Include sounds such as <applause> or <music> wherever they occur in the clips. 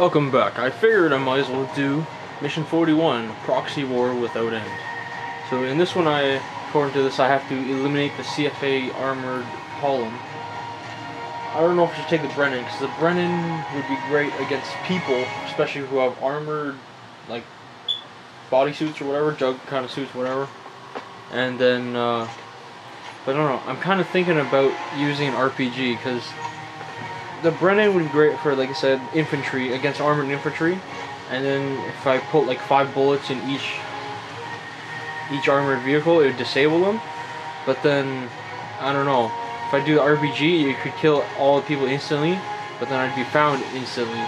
Welcome back. I figured I might as well do Mission 41, Proxy War Without End. So in this one, I, according to this, I have to eliminate the CFA armored column. I don't know if I should take the Brennan, because the Brennan would be great against people, especially who have armored, like, bodysuits or whatever, jug kind of suits, whatever. And then, uh, but I don't know, I'm kind of thinking about using an RPG, because the Brennan would be great for, like I said, infantry against armored infantry. And then if I put like five bullets in each each armored vehicle, it would disable them. But then I don't know. If I do the RPG, it could kill all the people instantly, but then I'd be found instantly.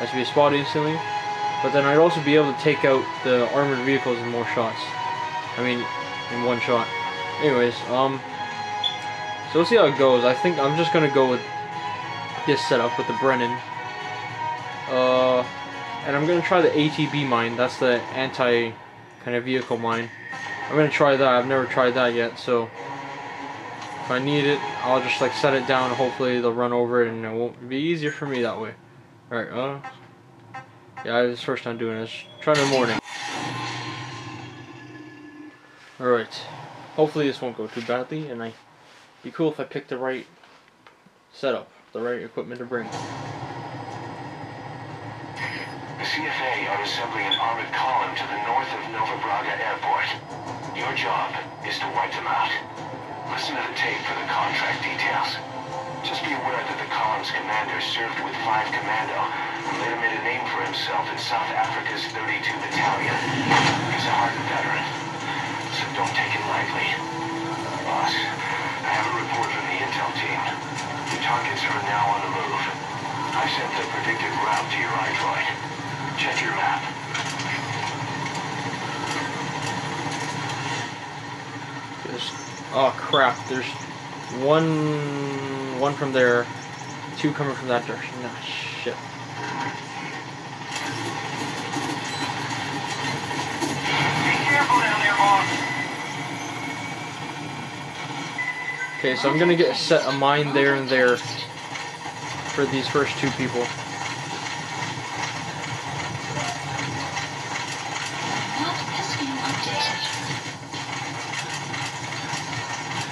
I should be spotted instantly. But then I'd also be able to take out the armored vehicles in more shots. I mean, in one shot. Anyways, um, so we'll see how it goes. I think I'm just gonna go with this setup with the Brennan. Uh, and I'm gonna try the ATB mine. That's the anti kind of vehicle mine. I'm gonna try that. I've never tried that yet, so if I need it, I'll just like set it down. Hopefully they'll run over it, and it won't be easier for me that way. All right. Uh, yeah, it's first time doing this. Try in the morning. All right. Hopefully this won't go too badly, and I be cool if I pick the right setup, the right equipment to bring. The CFA are assembling an armored column to the north of Nova Braga Airport. Your job is to wipe them out. Listen to the tape for the contract details. Just be aware that the column's commander served with 5 Commando and later made a name for himself in South Africa's 32 Battalion. He's a hardened veteran, so don't take it lightly. Boss, I have a report from the intel team. The targets are now on the move. I sent the predicted route to your iDroid. Check your map. There's, oh crap, there's one, one from there, two coming from that direction. Ah, shit. Be careful down there, boss. Okay, so I'm gonna get a set a mine there and there for these first two people.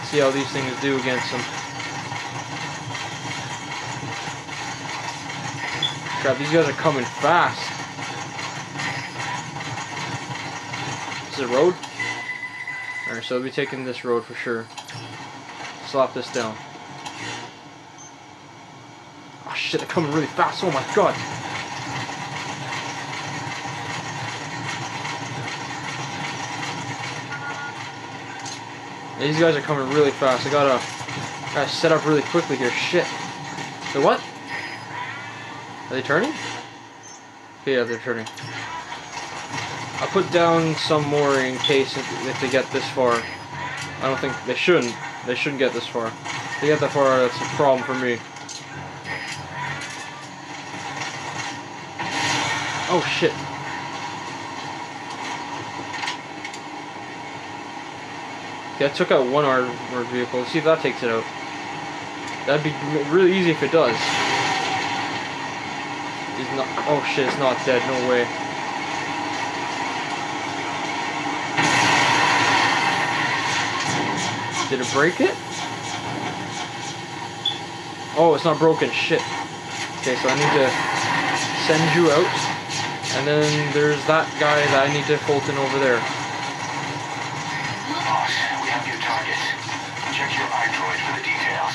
See how these things do against them. Crap, these guys are coming fast. Is a road? Alright, so I'll be taking this road for sure. Slap this down. Oh shit, they're coming really fast. Oh my god. These guys are coming really fast. I gotta, gotta set up really quickly here. Shit. Wait, what? Are they turning? Yeah, they're turning. I'll put down some more in case if, if they get this far. I don't think they shouldn't. They shouldn't get this far. If they get that far, that's a problem for me. Oh shit. Yeah, I took out one armored vehicle. Let's see if that takes it out. That'd be really easy if it does. He's not. Oh shit! It's not dead. No way. Did it break it? Oh, it's not broken. Shit. Okay, so I need to send you out. And then there's that guy that I need to Fulton over there. Oh, Boss, we have your target. Check your iDroid for the details.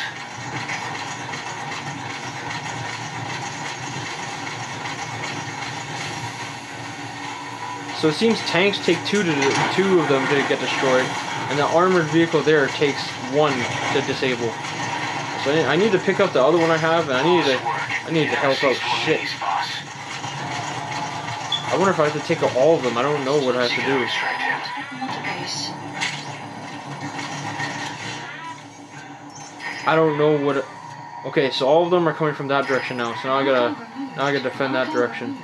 So it seems tanks take two to two of them to get destroyed, and the armored vehicle there takes one to disable. So I need to pick up the other one I have, and I need to I need to help out shit. I wonder if I have to take out all of them. I don't know what I have to do. I don't know what. Okay, so all of them are coming from that direction now. So now I gotta now I gotta defend that direction.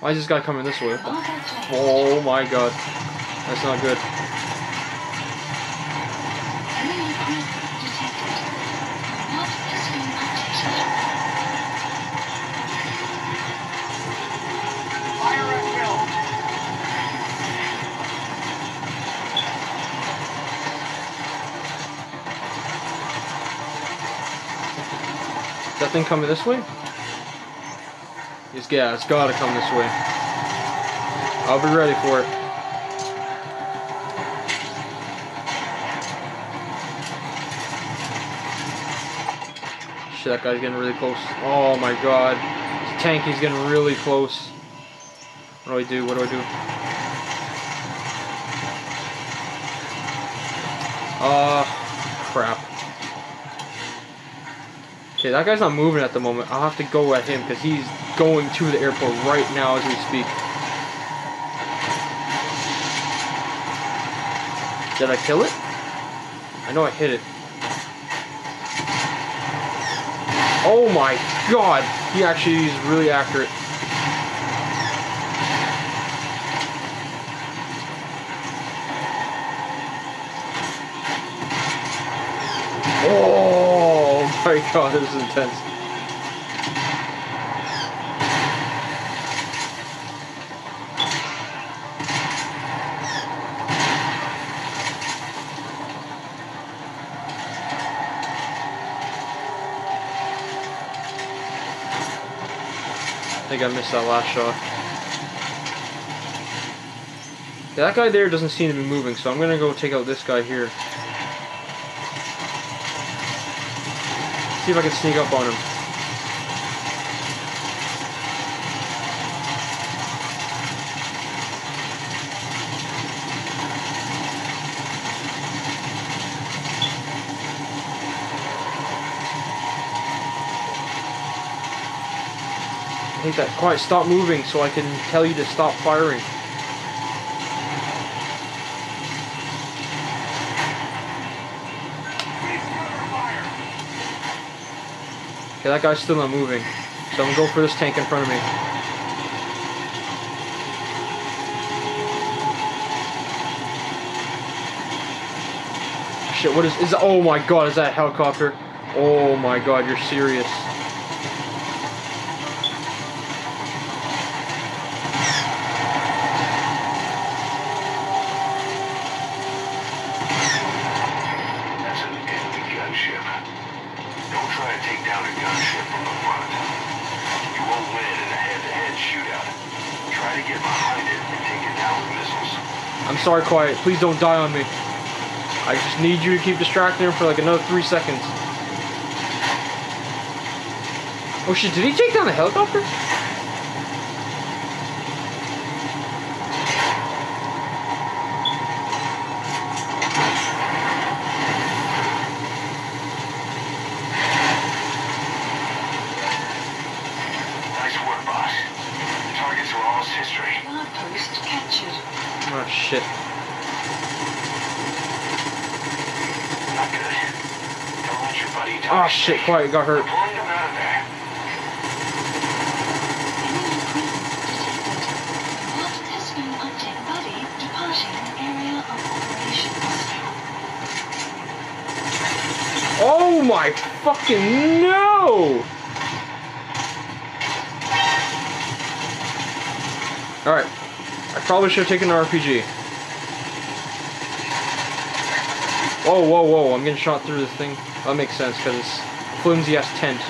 Why is this guy coming this way? What the Marker placed. Oh my god. That's not good. that thing coming this way? It's, yeah, it's gotta come this way. I'll be ready for it. Shit, that guy's getting really close. Oh my god. This tank is getting really close. What do I do? What do I do? Uh, crap. Okay, that guy's not moving at the moment. I'll have to go at him because he's going to the airport right now as we speak. Did I kill it? I know I hit it. Oh my god! He actually is really accurate. Oh my god, this is intense. I think I missed that last shot. Yeah, that guy there doesn't seem to be moving, so I'm gonna go take out this guy here. See if I can sneak up on him. Take that. Quiet. Stop moving so I can tell you to stop firing. Okay, that guy's still not moving. So I'm gonna go for this tank in front of me. Shit, what is, is, oh my god, is that a helicopter? Oh my god, you're serious. That's an enemy gunship. Don't try to take down a gunship from the front. You won't win in a head-to-head shootout. Try to get behind it and take it down with missiles. Quiet. Please don't die on me. I just need you to keep distracting him for like another three seconds. Oh shit, did he take down the helicopter? Nice work, boss. The targets are almost history. Outpost captured. Oh shit. Not good. Don't let your buddy die. Oh shit, Quiet got hurt. We're pulling them out of there. Enemy presence detected. What has been updated? Buddy departing area of operations. Oh my fucking no! Alright. Probably should have taken an RPG. Whoa, whoa, whoa, I'm getting shot through this thing. That makes sense, because it's flimsy ass tent.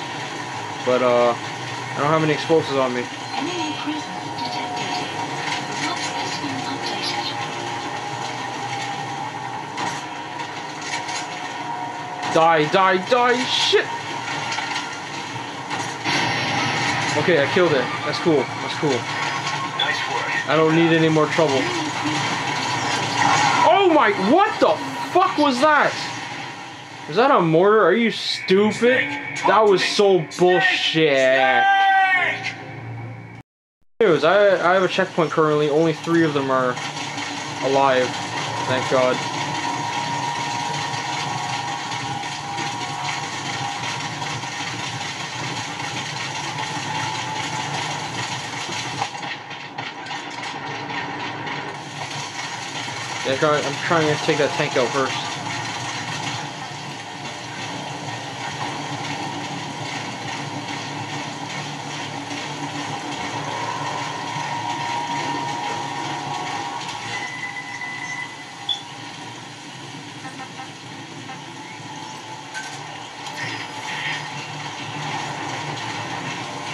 But, uh, I don't have any explosives on me. Die, die, die, shit! Okay, I killed it. That's cool. That's cool. I don't need any more trouble. Oh my, what the fuck was that? Was that a mortar? Are you stupid? That was so bullshit. Anyways, I, I have a checkpoint currently. Only three of them are alive. Thank God. Yeah, I'm trying to take that tank out first.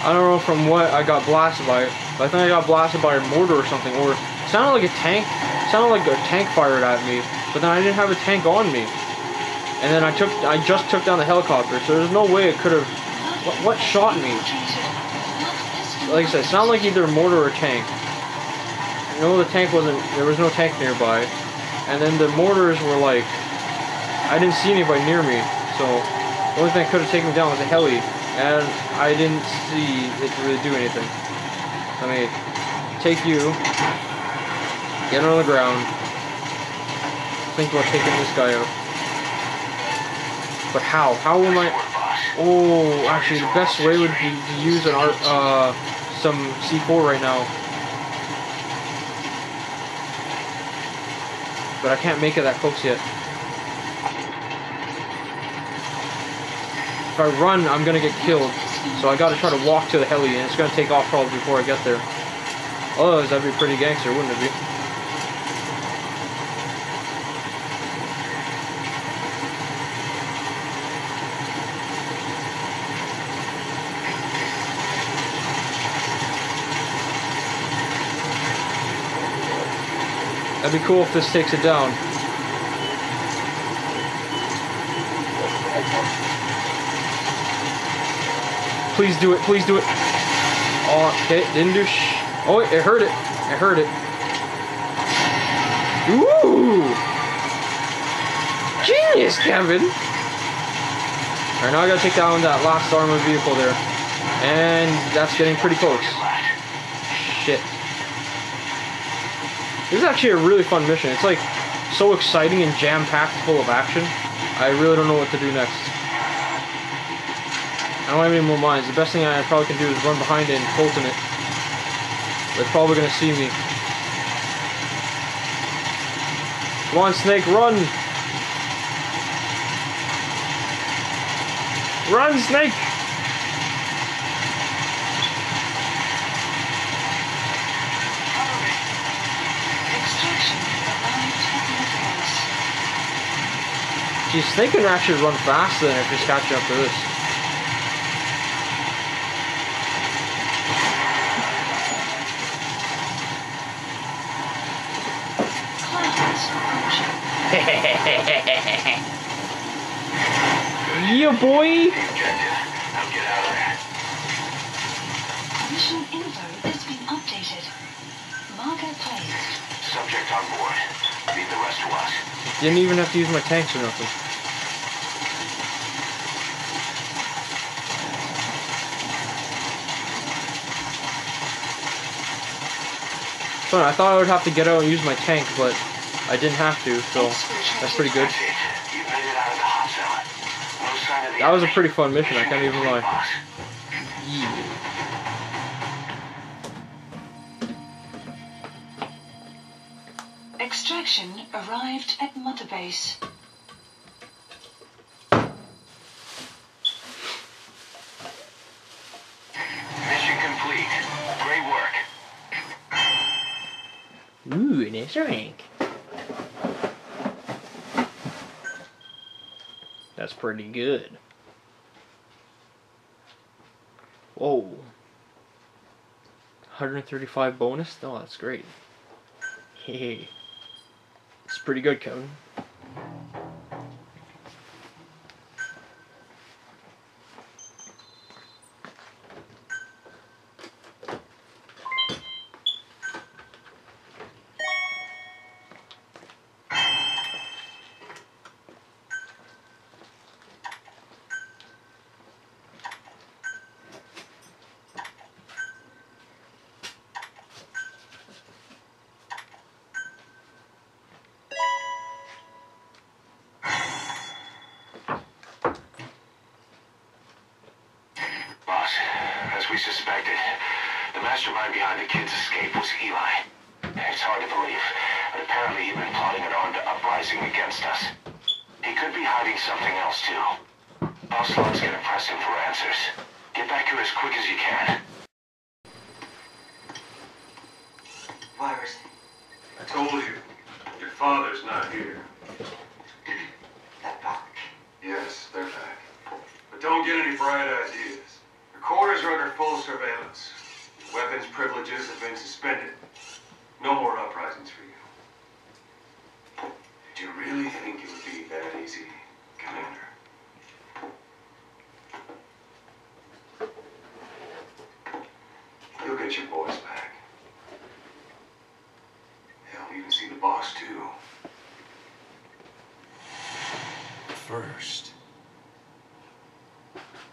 I don't know from what I got blasted by. I think I got blasted by a mortar or something, or sounded like a tank sounded like a tank fired at me, but then I didn't have a tank on me. And then I took, I just took down the helicopter, so there's no way it could have, what, what shot me? Like I said, it sounded like either mortar or tank. No, the tank wasn't, there was no tank nearby. And then the mortars were like, I didn't see anybody near me, so the only thing that could have taken me down was a heli, and I didn't see it really do anything. I mean, take you, get on the ground, think about taking this guy out. But how? How Nice I? Oh, actually, the best way would be to use an art, uh, some C4 right now. But I can't make it that close yet. If I run, I'm gonna get killed. So I gotta try to walk to the heli, and it's gonna take off probably before I get there. Otherwise, that'd be pretty gangster, wouldn't it be? Be cool if this takes it down. Please do it, please do it. Oh, okay, didn't do sh- Oh, it, it hurt it. It hurt it. Ooh! Genius, Kevin! Alright, now I gotta take down that last armored vehicle there. And that's getting pretty close. Shit. This is actually a really fun mission. It's like so exciting and jam-packed full of action. I really don't know what to do next. I don't have any more mines. The best thing I probably can do is run behind it and Fulton it. They're probably gonna see me. Come on, Snake, run! Run, Snake! Geez, Snake can actually run faster than if he's catching up to this. <laughs> Yeah, boy! Objective. Now get out of there. Mission info has been updated. Marker placed. Subject on board. Leave the rest to us. Didn't even have to use my tanks or nothing. Fun, I thought I would have to get out and use my tank, but I didn't have to, so that's pretty good. That's it. You've made it out of the hot zone. No sign of the That was a pretty fun mission, I can't even lie. Mother Mission complete. Great work. Ooh, an S rank. That's pretty good. Whoa. 135 bonus? Oh, that's great. Hey. It's pretty good, Kevin. Boss, as we suspected, the mastermind behind the kid's escape was Eli. It's hard to believe, but apparently he'd been plotting an armed uprising against us. He could be hiding something else too. Long's gonna press him for answers. Get back here as quick as you can. Virus. I told you, your father's not here. That back. Yes, they're back. But don't get any bright ideas. The quarters Quarters are under full surveillance. Weapons privileges have been suspended. No more uprisings for you. Do you really think it would be that easy, Commander? You'll get your boys back. Hell, even see the boss too. First,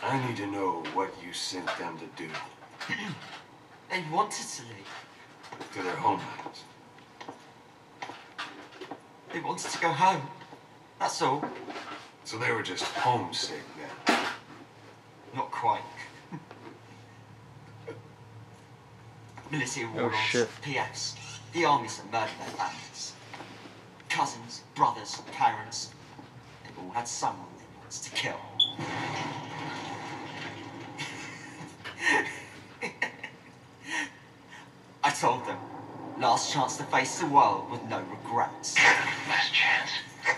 I need to know what you sent them to do <clears throat> They wanted to leave. to their homelands. They wanted to go home. That's all. So they were just homesick then. Not quite. <laughs> Military oh, warlords. shit. P.S. The armies have murdered their families. Cousins, brothers, parents. They've had someone they wanted to kill. <laughs> I told them, last chance to face the world with no regrets. Last chance.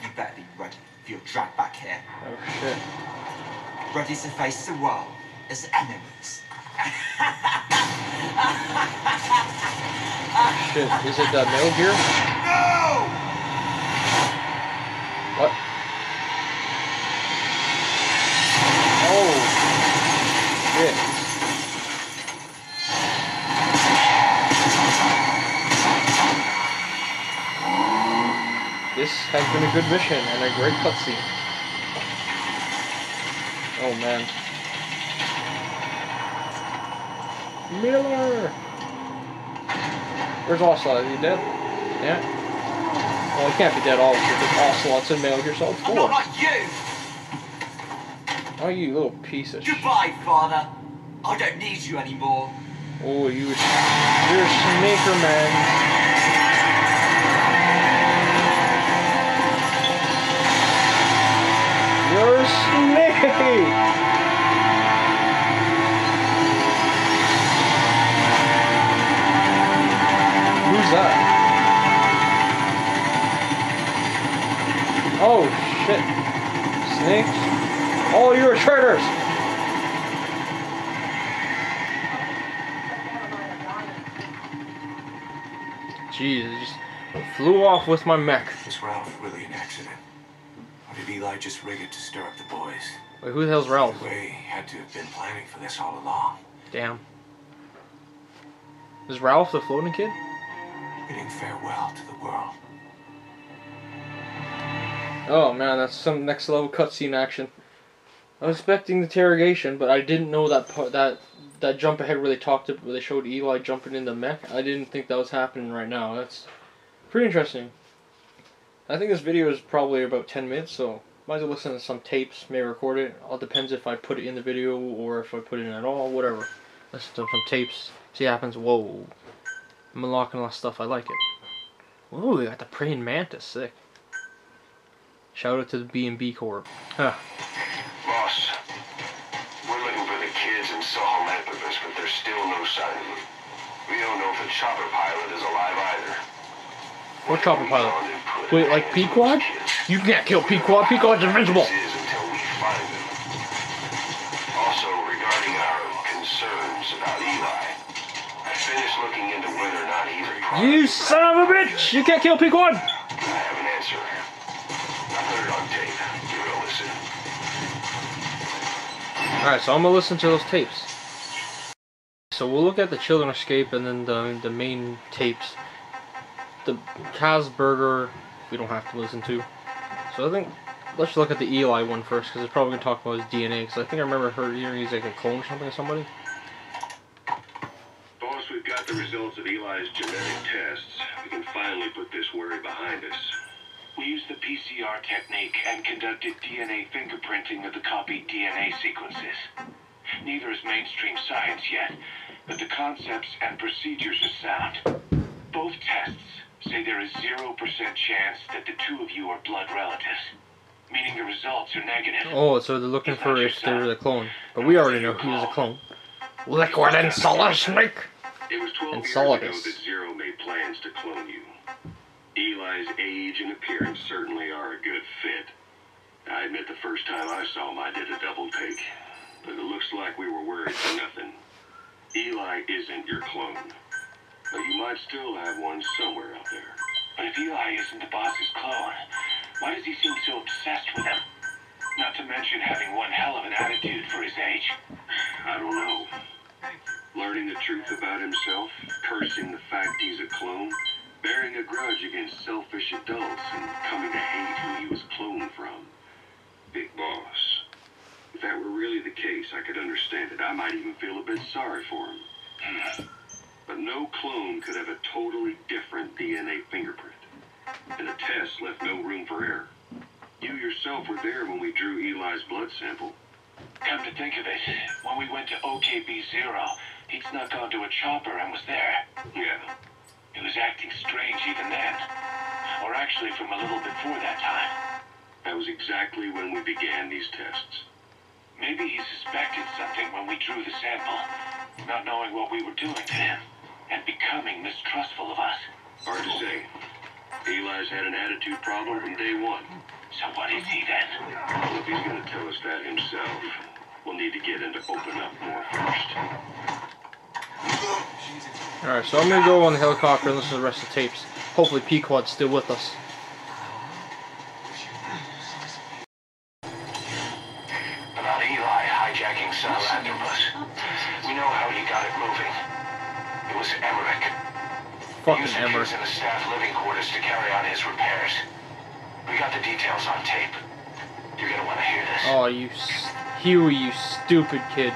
You better be ready for your drag back here. Oh shit. Ready to face the world as enemies. Shit. Is it uh, Metal Gear? <laughs> No! What? Oh. Shit. This has been a good mission and a great cutscene. Oh man. Miller! Where's Ocelot? Is he dead? Yeah. Well, he can't be dead, obviously, because Ocelot's in Metal Gear Solid I'm 4. not like you! Oh, you little piece of shit. Goodbye, father. I don't need you anymore. Oh, you, you're a snaker, man. You're a snake! Flew off with my mech. Was Ralph really an accident? Or did Eli just rig it to stir up the boys? Wait, who the hell's Ralph? Way had to have been planning for this all along. Damn. Is Ralph the floating kid? Bidding farewell to the world. Oh man, that's some next level cutscene action. I was expecting the interrogation, but I didn't know that part, that that jump ahead where they talked where they showed Eli jumping in the mech. I didn't think that was happening right now. That's pretty interesting. I think this video is probably about 10 minutes, so might as well listen to some tapes, may record it. All depends if I put it in the video or if I put it in at all, whatever. Listen to some tapes, see what happens. Whoa. I'm unlocking a lot of stuff, I like it. Whoa, we got the praying mantis, sick. Shout out to the B&B Corp. Huh. Boss, we're looking for the kids in Sahelanthropus, but there's still no sign of them. We don't know if the chopper pilot is alive either. What chopper pilot? Wait, like Pequod? You can't kill Pequod. Pequod's invincible. This is until we find them. Also, regarding our concerns about Eli, I finished looking into whether or not he's a You son of a bitch! You can't kill Pequod! I have an answer. I put it on tape. You will listen. Alright, so I'm gonna listen to those tapes. So we'll look at the Children Escape and then the, the main tapes. The Kaz Burger, we don't have to listen to. So I think, let's look at the Eli one first, because it's probably gonna talk about his DNA, because I think I remember her hearing he's like a clone or something of somebody. Boss, we've got the results of Eli's genetic tests. We can finally put this worry behind us. We used the PCR technique and conducted DNA fingerprinting of the copied DNA sequences. Neither is mainstream science yet, but the concepts and procedures are sound. Both tests say there is 0% chance that the two of you are blood relatives, meaning the results are negative. Oh, so they're looking for if they were the clone. But we already know he was a clone. Liquid and solid snake! It was 12 and years ago that Zero made plans to clone you. Eli's age and appearance certainly are a good fit. I admit the first time I saw him, I did a double take. But it looks like we were worried for nothing. Eli isn't your clone. But you might still have one somewhere out there. But if Eli isn't the boss's clone, why does he seem so obsessed with him? Not to mention having one hell of an attitude for his age. I don't know. Learning the truth about himself, cursing the fact he's a clone, bearing a grudge against selfish adults, and coming to hate who he was cloned from. Big boss. If that were really the case, I could understand it. I might even feel a bit sorry for him. Hmm. But no clone could have a totally different DNA fingerprint. And the test left no room for error. You yourself were there when we drew Eli's blood sample. Come to think of it, when we went to OKB-0, he'd snuck onto a chopper and was there. Yeah, He was acting strange even then. Or actually from a little before that time. that was exactly when we began these tests. Maybe he suspected something when we drew the sample, not knowing what we were doing to him, and becoming mistrustful of us. Hard to say. Eli's had an attitude problem from day one. So what is he then? Well, if he's going to tell us that himself, we'll need to get him to open up more first. Alright, so I'm gonna go on the helicopter and listen to the rest of the tapes. Hopefully Pequod's still with us. Oh, you s- Huey, you stupid kid.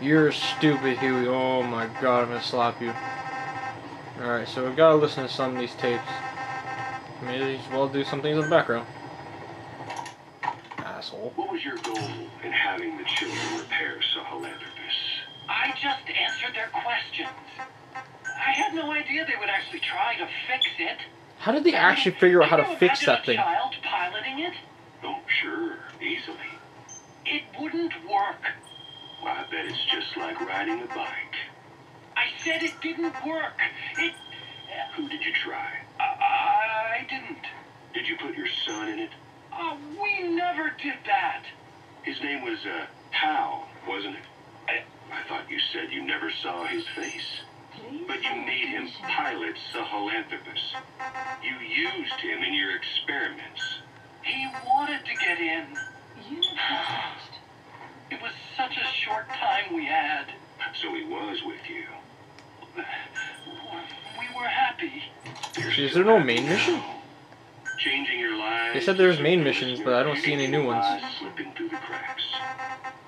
You're stupid, Huey. Oh my god, I'm gonna slap you. Alright, so we've gotta listen to some of these tapes. Maybe as well do some things in the background. Asshole. What was your goal in having the children repair Sahelanthropus? I just answered their questions. I had no idea they would actually try to fix it. How did they actually figure out how to fix that thing? A child piloting it? Oh, sure, easily. It wouldn't work. Well, I bet it's just like riding a bike. I said it didn't work. It. Who did you try? I, I didn't. Did you put your son in it? Uh, we never did that. His name was, uh, Hal, wasn't it? I, I thought you said you never saw his face. Please But you made him pilot Sahelanthropus. You used him in your experiments. He wanted to get in. <sighs> It was such a short time we had. So he was with you. We were happy. You're Is there no main mission? Changing your lives. They said there's main missions, but I don't see any new ones. Lies Slipping through the cracks.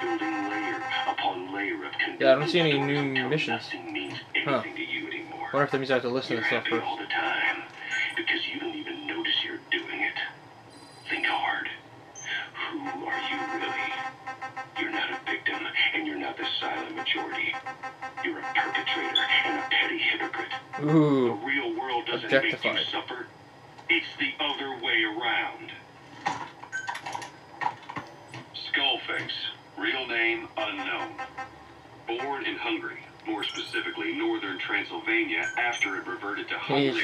Building layer upon layer of Yeah, I don't see any new missions. Huh. anything to you anymore. wonder if that means I have to listen You're to stuff first.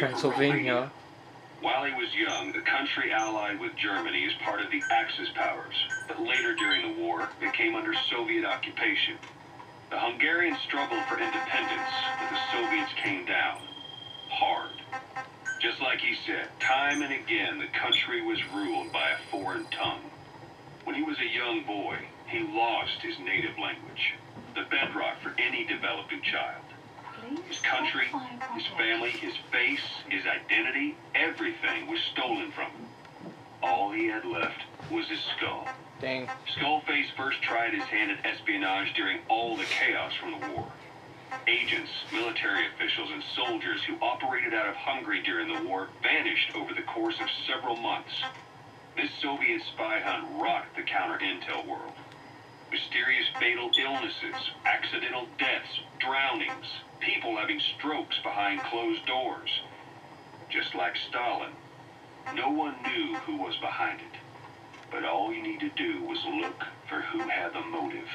Transylvania. While he was young, the country allied with Germany as part of the Axis powers, but later during the war it came under Soviet occupation. The Hungarians struggled for independence, but the Soviets came down. Hard. Just like he said, time and again the country was ruled by a foreign tongue. When he was a young boy, he lost his native language, the bedrock for any developing child. His country, his family, his face, his identity, everything was stolen from him. All he had left was his skull. Dang. Skullface first tried his hand at espionage during all the chaos from the war. Agents, military officials, and soldiers who operated out of Hungary during the war vanished over the course of several months. This Soviet spy hunt rocked the counter-intel world. Mysterious fatal illnesses, accidental deaths, drownings, people having strokes behind closed doors. Just like Stalin, no one knew who was behind it. But all you need to do was look for who had the motive.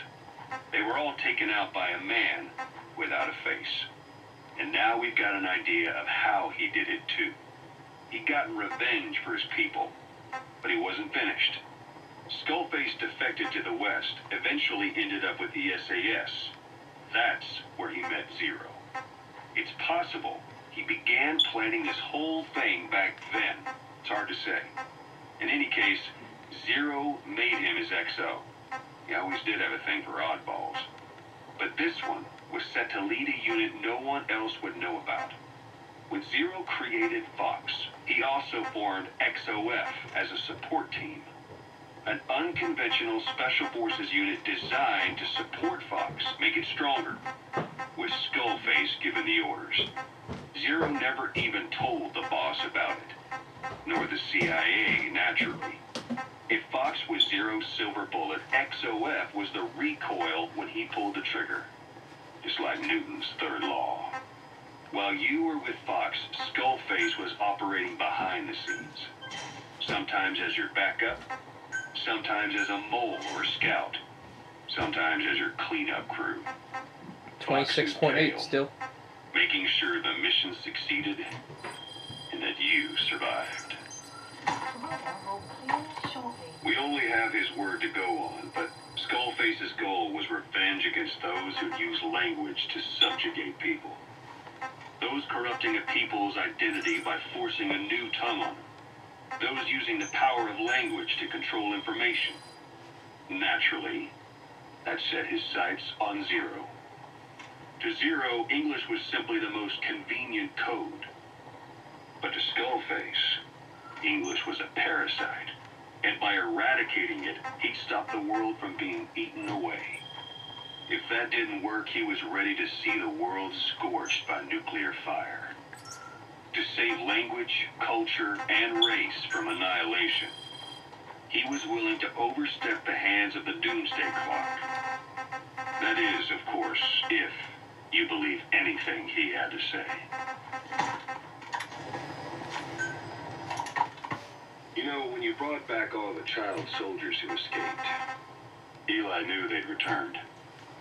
They were all taken out by a man without a face. And now we've got an idea of how he did it too. He'd gotten revenge for his people, but he wasn't finished. Skullface defected to the West, eventually ended up with the SAS. That's where he met Zero. It's possible he began planning this whole thing back then. It's hard to say. In any case, Zero made him his XO. He always did have a thing for oddballs. But this one was set to lead a unit no one else would know about. When Zero created Fox, he also formed XOF as a support team. An unconventional special forces unit designed to support Fox, make it stronger, with Skullface giving the orders. Zero never even told the boss about it, nor the CIA, naturally. If Fox was Zero's silver bullet, XOF was the recoil when he pulled the trigger. Just like Newton's third law. While you were with Fox, Skullface was operating behind the scenes. Sometimes as your backup, sometimes as a mole or scout, sometimes as your cleanup crew. Twenty-six point eight still. Making sure the mission succeeded and that you survived. We only have his word to go on, but Skullface's goal was revenge against those who use language to subjugate people. Those corrupting a people's identity by forcing a new tongue on them. Those using the power of language to control information. Naturally, that set his sights on Zero. To Zero, English was simply the most convenient code. But to Skullface, English was a parasite. And by eradicating it, he stopped the world from being eaten away. If that didn't work, he was ready to see the world scorched by nuclear fire. To save language, culture, and race from annihilation, he was willing to overstep the hands of the doomsday clock. That is, of course, if you believe anything he had to say. You know, when you brought back all the child soldiers who escaped, Eli knew they'd returned.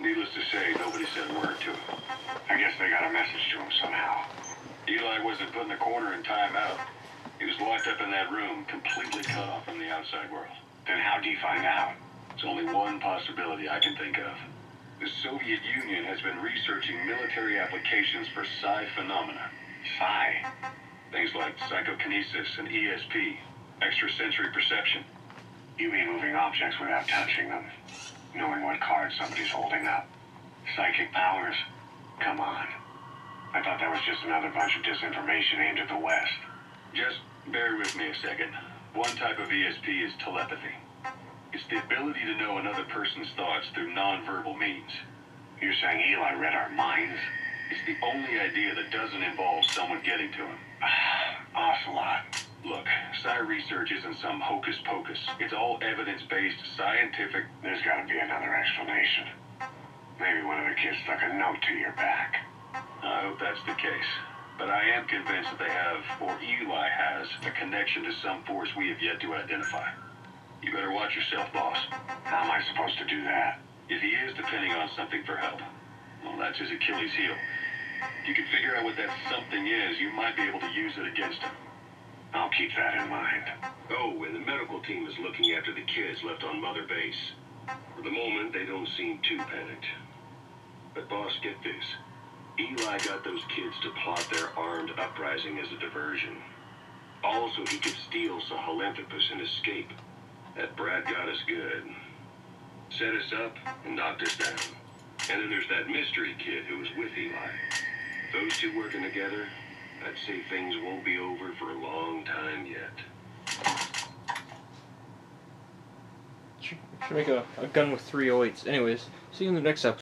Needless to say, nobody said a word to him. I guess they got a message to him somehow. Eli wasn't put in a corner in timeout. He was locked up in that room, completely cut off from the outside world. Then how do you find out? It's only one possibility I can think of. The Soviet Union has been researching military applications for psi phenomena. Psi? Things like psychokinesis and ESP, extrasensory perception. You mean moving objects without touching them? Knowing what cards somebody's holding up? Psychic powers? Come on. I thought that was just another bunch of disinformation aimed at the West. Just bear with me a second. One type of ESP is telepathy. It's the ability to know another person's thoughts through nonverbal means. You're saying Eli read our minds? It's the only idea that doesn't involve someone getting to him. <sighs> Ocelot. Look, Psi research isn't some hocus pocus. It's all evidence-based, scientific... There's gotta be another explanation. Maybe one of the kids stuck a note to your back. I hope that's the case. But I am convinced that they have, or Eli has, a connection to some force we have yet to identify. You better watch yourself, boss. How am I supposed to do that? If he is depending on something for help, well, that's his Achilles heel. If you can figure out what that something is, you might be able to use it against him. I'll keep that in mind. Oh, and the medical team is looking after the kids left on Mother Base. For the moment, they don't seem too panicked. But boss, get this. Eli got those kids to plot their armed uprising as a diversion. Also, he could steal Sahelanthropus and escape. That Brad got us good. Set us up and knocked us down. And then there's that mystery kid who was with Eli. Those two working together, I'd say things won't be over for a long time yet. Should, should make a, a gun with 308s. Anyways, see you in the next episode.